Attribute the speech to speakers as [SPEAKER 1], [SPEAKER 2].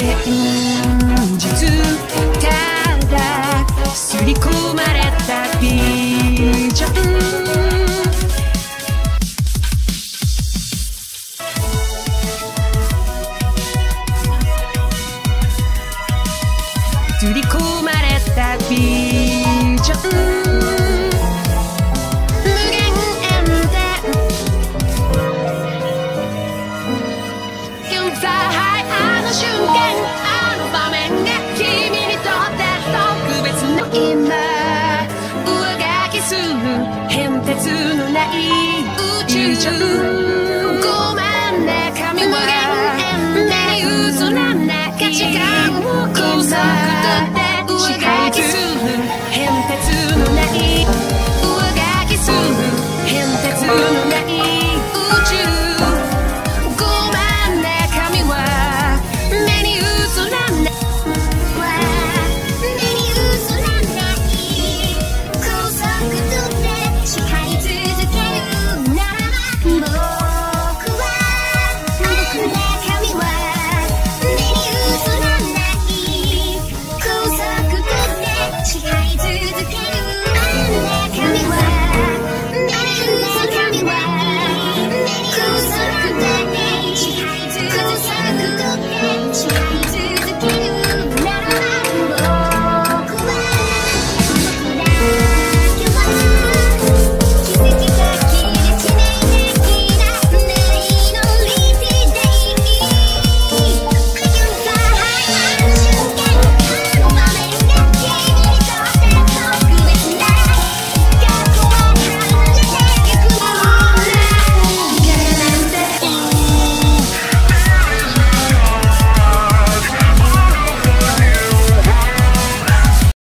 [SPEAKER 1] 現実たら刷り込まれたビジョン。刷り込まれたビジョン。瞬間。
[SPEAKER 2] 宇宙?